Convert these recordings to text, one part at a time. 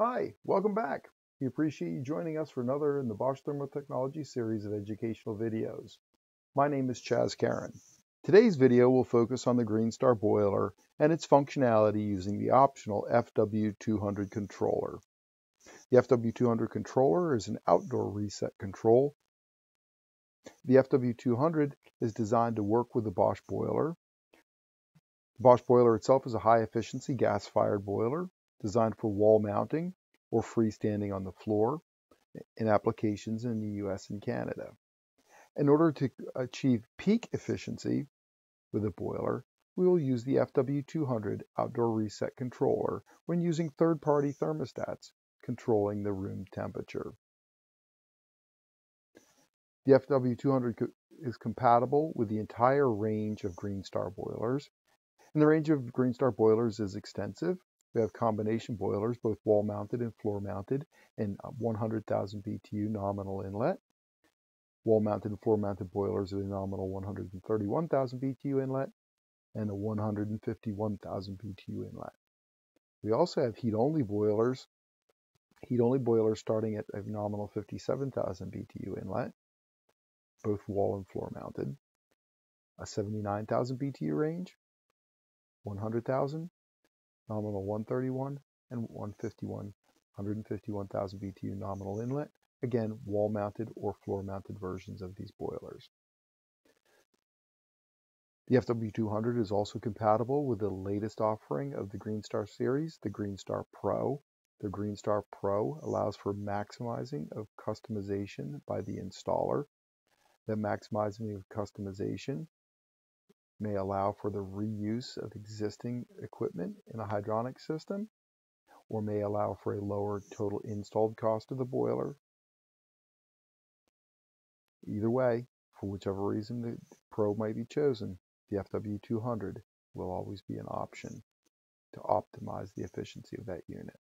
Hi, welcome back. We appreciate you joining us for another in the Bosch Thermotechnology series of educational videos. My name is Chaz Karen. Today's video will focus on the Greenstar boiler and its functionality using the optional FW200 controller. The FW200 controller is an outdoor reset control. The FW200 is designed to work with the Bosch boiler. The Bosch boiler itself is a high efficiency gas-fired boiler designed for wall mounting or freestanding on the floor in applications in the US and Canada. In order to achieve peak efficiency with a boiler, we will use the FW200 outdoor reset controller when using third-party thermostats controlling the room temperature. The FW200 is compatible with the entire range of Greenstar boilers, and the range of Greenstar boilers is extensive we have combination boilers, both wall mounted and floor mounted, and uh, 100,000 BTU nominal inlet. Wall mounted and floor mounted boilers with a nominal 131,000 BTU inlet and a 151,000 BTU inlet. We also have heat only boilers, heat only boilers starting at a nominal 57,000 BTU inlet, both wall and floor mounted, a 79,000 BTU range, 100,000, nominal 131 and 151, 151,000 BTU nominal inlet. Again, wall mounted or floor mounted versions of these boilers. The FW200 is also compatible with the latest offering of the Greenstar series, the Greenstar Pro. The Greenstar Pro allows for maximizing of customization by the installer. The maximizing of customization may allow for the reuse of existing equipment in a hydronic system or may allow for a lower total installed cost of the boiler. Either way, for whichever reason the Pro might be chosen, the FW200 will always be an option to optimize the efficiency of that unit.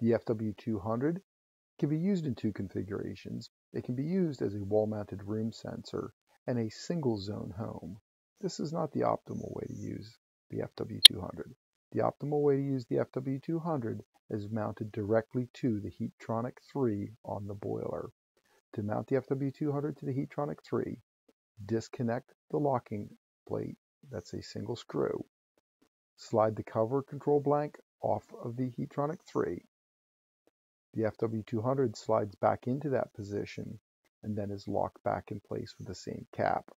The FW200 can be used in two configurations. It can be used as a wall-mounted room sensor and a single zone home. This is not the optimal way to use the FW200. The optimal way to use the FW200 is mounted directly to the Heatronic 3 on the boiler. To mount the FW200 to the Heatronic 3, disconnect the locking plate, that's a single screw, slide the cover control blank off of the Heatronic 3. The FW200 slides back into that position and then is locked back in place with the same cap.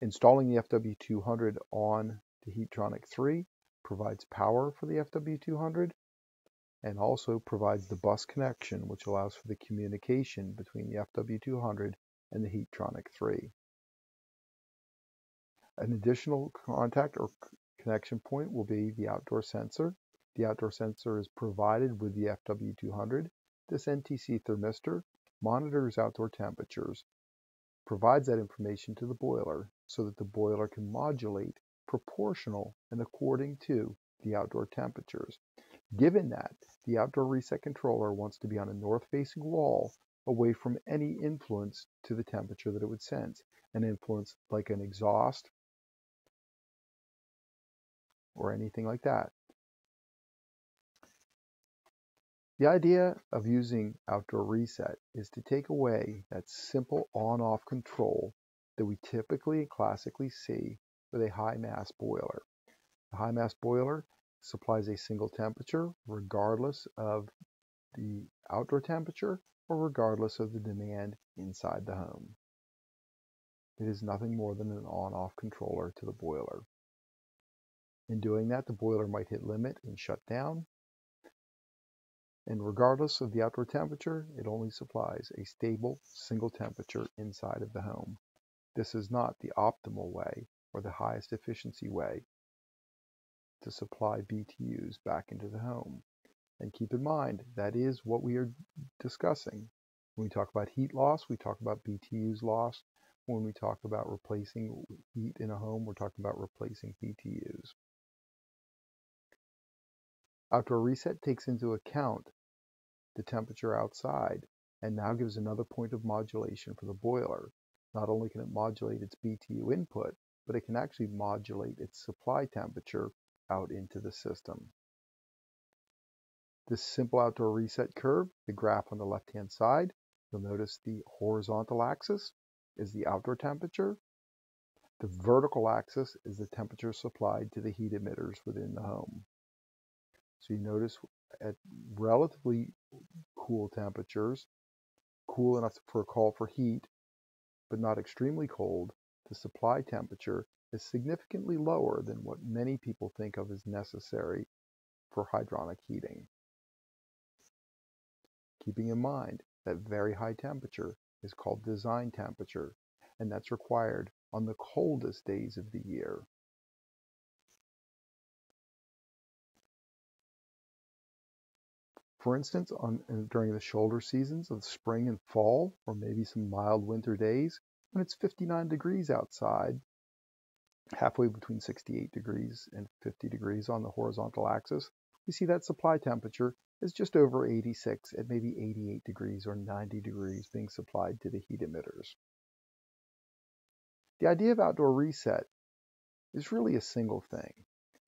Installing the FW200 on the Heatronic 3 provides power for the FW200 and also provides the bus connection which allows for the communication between the FW200 and the Heatronic 3. An additional contact or connection point will be the outdoor sensor. The outdoor sensor is provided with the FW200. This NTC thermistor monitors outdoor temperatures, provides that information to the boiler so that the boiler can modulate proportional and according to the outdoor temperatures. Given that the outdoor reset controller wants to be on a north-facing wall away from any influence to the temperature that it would sense, an influence like an exhaust or anything like that. The idea of using outdoor reset is to take away that simple on-off control that we typically and classically see with a high mass boiler. The high mass boiler supplies a single temperature regardless of the outdoor temperature or regardless of the demand inside the home. It is nothing more than an on-off controller to the boiler. In doing that, the boiler might hit limit and shut down, and regardless of the outdoor temperature, it only supplies a stable single temperature inside of the home. This is not the optimal way or the highest efficiency way to supply BTUs back into the home. And keep in mind, that is what we are discussing. When we talk about heat loss, we talk about BTUs lost. When we talk about replacing heat in a home, we're talking about replacing BTUs. Outdoor reset takes into account the temperature outside and now gives another point of modulation for the boiler. Not only can it modulate its BTU input, but it can actually modulate its supply temperature out into the system. This simple outdoor reset curve, the graph on the left-hand side, you'll notice the horizontal axis is the outdoor temperature. The vertical axis is the temperature supplied to the heat emitters within the home. So you notice at relatively cool temperatures, cool enough for a call for heat, but not extremely cold, the supply temperature is significantly lower than what many people think of as necessary for hydronic heating. Keeping in mind that very high temperature is called design temperature, and that's required on the coldest days of the year. For instance, on, during the shoulder seasons of spring and fall, or maybe some mild winter days, when it's 59 degrees outside, halfway between 68 degrees and 50 degrees on the horizontal axis, we see that supply temperature is just over 86 at maybe 88 degrees or 90 degrees being supplied to the heat emitters. The idea of outdoor reset is really a single thing.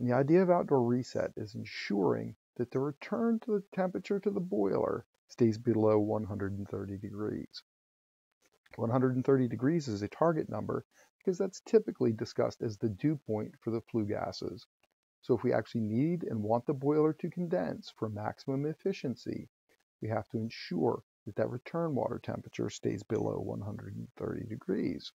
And the idea of outdoor reset is ensuring that the return to the temperature to the boiler stays below 130 degrees. 130 degrees is a target number because that's typically discussed as the dew point for the flue gases. So if we actually need and want the boiler to condense for maximum efficiency, we have to ensure that that return water temperature stays below 130 degrees.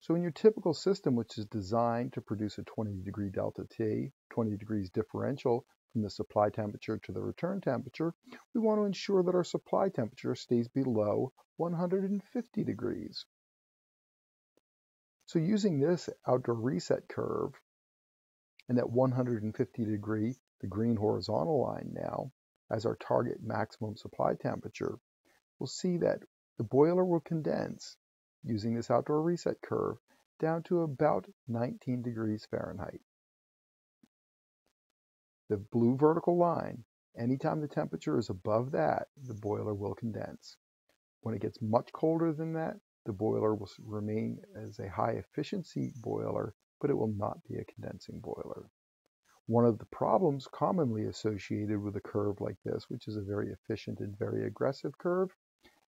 So in your typical system, which is designed to produce a 20 degree delta T, 20 degrees differential from the supply temperature to the return temperature, we want to ensure that our supply temperature stays below 150 degrees. So using this outdoor reset curve and that 150 degree, the green horizontal line now, as our target maximum supply temperature, we'll see that the boiler will condense using this outdoor reset curve down to about 19 degrees Fahrenheit. The blue vertical line, anytime the temperature is above that, the boiler will condense. When it gets much colder than that, the boiler will remain as a high efficiency boiler, but it will not be a condensing boiler. One of the problems commonly associated with a curve like this, which is a very efficient and very aggressive curve,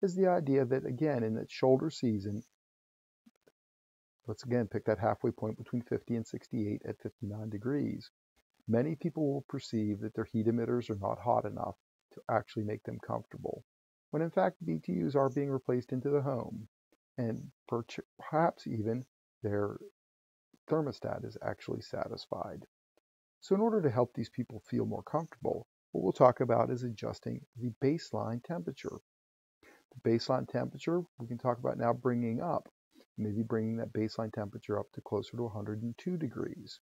is the idea that, again, in that shoulder season, let's again pick that halfway point between 50 and 68 at 59 degrees. Many people will perceive that their heat emitters are not hot enough to actually make them comfortable, when in fact BTUs are being replaced into the home, and perhaps even their thermostat is actually satisfied. So in order to help these people feel more comfortable, what we'll talk about is adjusting the baseline temperature. The baseline temperature we can talk about now bringing up, maybe bringing that baseline temperature up to closer to 102 degrees.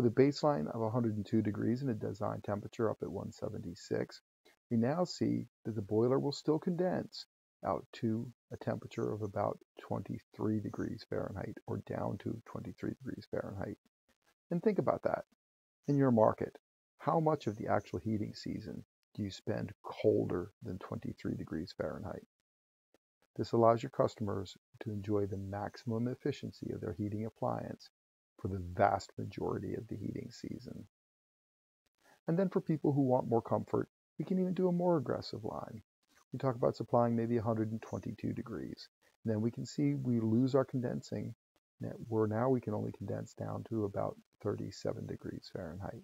With a baseline of 102 degrees and a design temperature up at 176, we now see that the boiler will still condense out to a temperature of about 23 degrees Fahrenheit or down to 23 degrees Fahrenheit. And think about that. In your market, how much of the actual heating season do you spend colder than 23 degrees Fahrenheit? This allows your customers to enjoy the maximum efficiency of their heating appliance for the vast majority of the heating season. And then for people who want more comfort, we can even do a more aggressive line. We talk about supplying maybe 122 degrees. And then we can see we lose our condensing where now we can only condense down to about 37 degrees Fahrenheit.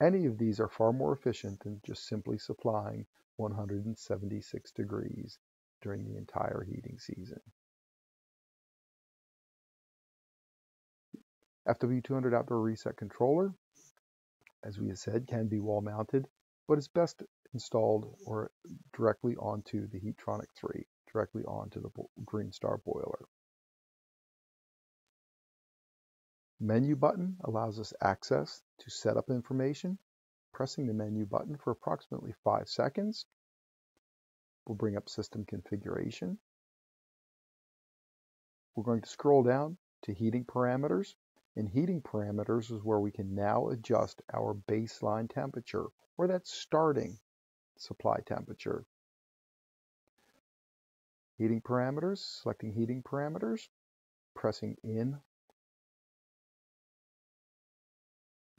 Any of these are far more efficient than just simply supplying 176 degrees during the entire heating season. FW200 Outdoor Reset Controller, as we have said, can be wall mounted, but it's best installed or directly onto the Heatronic 3, directly onto the Greenstar boiler. Menu button allows us access to setup information. Pressing the menu button for approximately five seconds will bring up system configuration. We're going to scroll down to heating parameters. In heating parameters is where we can now adjust our baseline temperature, or that starting supply temperature. Heating parameters, selecting heating parameters, pressing in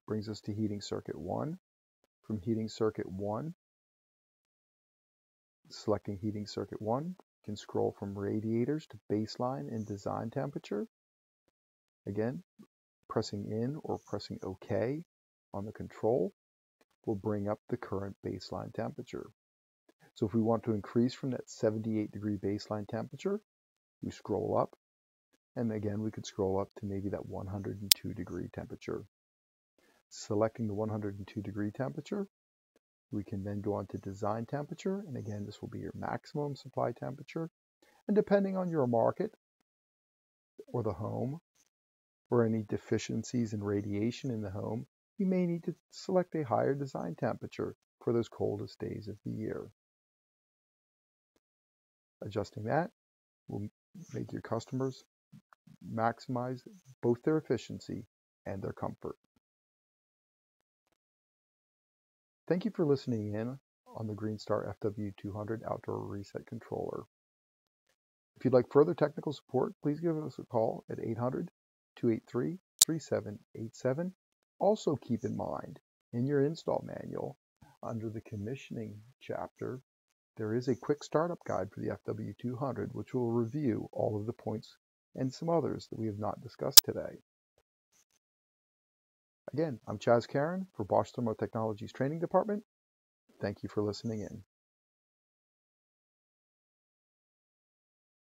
brings us to heating circuit 1. from heating circuit 1. Selecting heating circuit 1, you can scroll from radiators to baseline and design temperature. Again, pressing in or pressing OK on the control will bring up the current baseline temperature. So if we want to increase from that 78 degree baseline temperature, we scroll up, and again we could scroll up to maybe that 102 degree temperature. Selecting the 102 degree temperature, we can then go on to design temperature, and again this will be your maximum supply temperature. And depending on your market or the home, or any deficiencies in radiation in the home, you may need to select a higher design temperature for those coldest days of the year. Adjusting that will make your customers maximize both their efficiency and their comfort. Thank you for listening in on the Greenstar FW200 Outdoor Reset Controller. If you'd like further technical support, please give us a call at 800 283 3787. Also keep in mind, in your install manual, under the commissioning chapter, there is a quick startup guide for the FW200 which will review all of the points and some others that we have not discussed today. Again, I'm Chaz Karen for Bosch Thermo Technologies Training Department. Thank you for listening in.